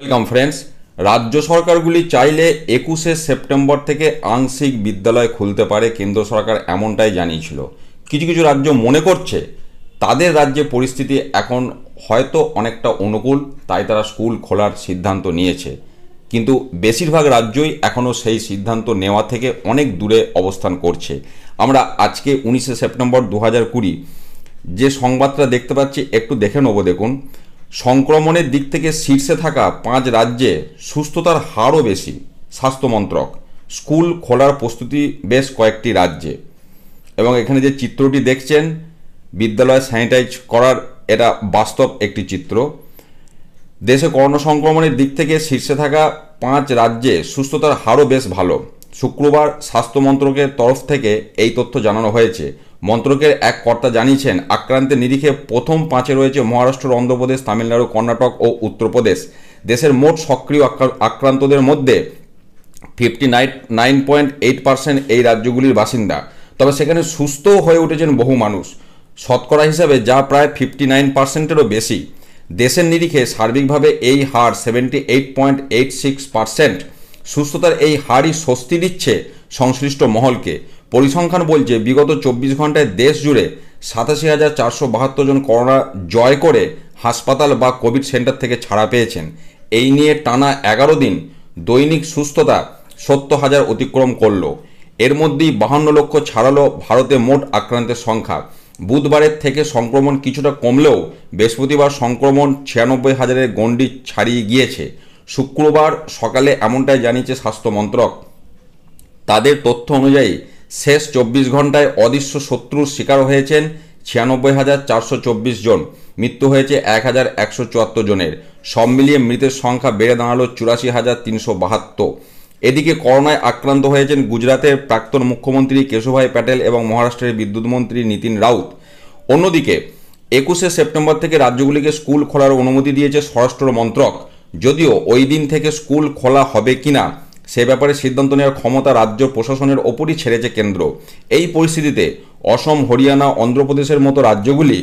Welcome friends রাজ্য সরকারগুলি চাইলে একুশে সেপ্টেম্বর থেকে আংশিক বিদ্যালয় খুলতে পারে, কেন্দ্র সরকার এমনটাই জানিয়েছিল। কিছু কিছু রাজ্য মনে করছে, তাদের রাজ্যে পরিস্থিতি এখন হয়তো অনেকটা অনুকূল, তাই তারা স্কুল খোলার সিদ্ধান্ত নিয়েছে। কিন্তু বেশিরভাগ রাজ্যই এখনও সেই সিদ্ধান্ত নেওয়া থেকে অনেক দূরে অবস্থান করছে। আমরা আজকে উনিশে সেপ্টেম্বর দু হাজার কুড়ি যে সংবাদটা দেখতে পাচ্ছি, একটু দেখে নেব, দেখুন। সংক্রমণের দিক থেকে শীর্ষে থাকা পাঁচ রাজ্যে সুস্থতার হারও বেশি স্বাস্থ্যমন্ত্রক স্কুল খোলার প্রস্তুতি বেশ কয়েকটি রাজ্যে। এবং এখানে যে চিত্রটি দেখছেন, বিদ্যালয় স্যানিটাইজ করার এটা বাস্তব একটি চিত্র। দেশে করোনা সংক্রমণের দিক থেকে শীর্ষে থাকা পাঁচ রাজ্যে সুস্থতার হারও বেশ ভালো। শুক্রবার স্বাস্থ্য মন্ত্রকের তরফ থেকে এই তথ্য জানানো হয়েছে। মন্ত্রকের এক কর্তা জানিয়েছেন, আক্রান্তের নিরিখে প্রথম পাঁচে রয়েছে মহারাষ্ট্র, অন্ধ্রপ্রদেশ, তামিলনাড়ু, কর্ণাটক ও উত্তরপ্রদেশ। দেশের মোট সক্রিয় আক্রা- আক্রান্তদের মধ্যে fifty nine nine point eight percent এই রাজ্যগুলির বাসিন্দা। তবে সেখানে সুস্থও হয়ে উঠেছেন বহু মানুষ। শতকরা হিসাবে যা প্রায় ফিফটি নাইন পার্সেন্টেরও বেশি। দেশের নিরিখে সার্বিকভাবে এই হার seventy eight point eight six percent. সুস্থতার এই হারই স্বস্তি দিচ্ছে সংশ্লিষ্ট মহলকে। পরিসংখ্যান বলছে, বিগত চব্বিশ ঘন্টায় দেশ জুড়ে সাতাশি হাজার চারশো বাহাত্তর জন করোনা জয় করে হাসপাতাল বা কোভিড সেন্টার থেকে ছাড়া পেয়েছেন। এই নিয়ে টানা এগারো দিন দৈনিক সুস্থতা সত্তর হাজার অতিক্রম করল। এর মধ্যেই বাহান্ন লক্ষ ছাড়ালো ভারতে মোট আক্রান্তের সংখ্যা। বুধবারের থেকে সংক্রমণ কিছুটা কমলেও বৃহস্পতিবার সংক্রমণ ছিয়ানব্বই হাজারের গণ্ডি ছাড়িয়ে গিয়েছে। শুক্রবার সকালে এমনটাই জানিয়েছে স্বাস্থ্য মন্ত্রক। তাদের তথ্য অনুযায়ী, শেষ চব্বিশ ঘন্টায় অদৃশ্য শত্রুর শিকার হয়েছেন ছিয়ানব্বই হাজার চারশো চব্বিশ জন। মৃত্যু হয়েছে এক হাজার একশো চুয়াত্তর জনের। সব মিলিয়ে মৃতের সংখ্যা বেড়ে দাঁড়াল চুরাশি হাজার তিনশো বাহাত্তর। এদিকে করোনায় আক্রান্ত হয়েছেন গুজরাতের প্রাক্তন মুখ্যমন্ত্রী কেশুভাই প্যাটেল এবং মহারাষ্ট্রের বিদ্যুৎ মন্ত্রী নীতিন রাউত। অন্যদিকে, একুশে সেপ্টেম্বর থেকে রাজ্যগুলিকে স্কুল খোলার অনুমতি দিয়েছে স্বরাষ্ট্র মন্ত্রক। যদিও ওই দিন থেকে স্কুল খোলা হবে কিনা সে ব্যাপারে সিদ্ধান্ত নেওয়ার ক্ষমতা রাজ্য প্রশাসনের ওপরই ছেড়েছে কেন্দ্র। এই পরিস্থিতিতে অসম, হরিয়ানা, অন্ধ্রপ্রদেশের মতো রাজ্যগুলি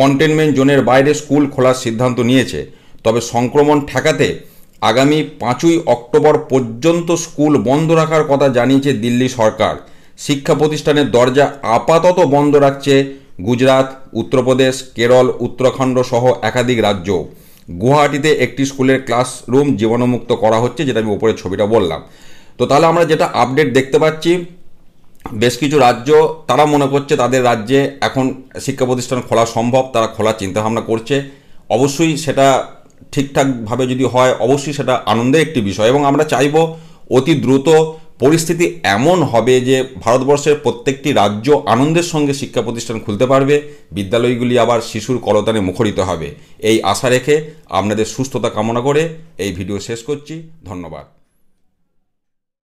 কন্টেনমেন্ট জোনের বাইরে স্কুল খোলার সিদ্ধান্ত নিয়েছে। তবে সংক্রমণ ঠেকাতে আগামী পাঁচই অক্টোবর পর্যন্ত স্কুল বন্ধ রাখার কথা জানিয়েছে দিল্লি সরকার। শিক্ষা প্রতিষ্ঠানের দরজা আপাতত বন্ধ রাখছে গুজরাট, উত্তরপ্রদেশ, কেরল, উত্তরাখণ্ড সহ একাধিক রাজ্য। গুয়াহাটিতে একটি স্কুলের ক্লাসরুম জীবাণুমুক্ত করা হচ্ছে, যেটা আমি উপরে ছবিটা বললাম। তো তাহলে আমরা যেটা আপডেট দেখতে পাচ্ছি, বেশ কিছু রাজ্য, তারা মনে করছে তাদের রাজ্যে এখন শিক্ষা প্রতিষ্ঠান খোলা সম্ভব, তারা খোলার চিন্তাভাবনা করছে। অবশ্যই সেটা ঠিকঠাকভাবে যদি হয়, অবশ্যই সেটা আনন্দের একটি বিষয়। এবং আমরা চাইব অতি দ্রুত পরিস্থিতি এমন হবে যে ভারতবর্ষের প্রত্যেকটি রাজ্য আনন্দের সঙ্গে শিক্ষা প্রতিষ্ঠান খুলতে পারবে, বিদ্যালয়গুলি আবার শিশুর করতানে মুখরিত হবে। এই আশা রেখে আপনাদের সুস্থতা কামনা করে এই ভিডিও শেষ করছি। ধন্যবাদ।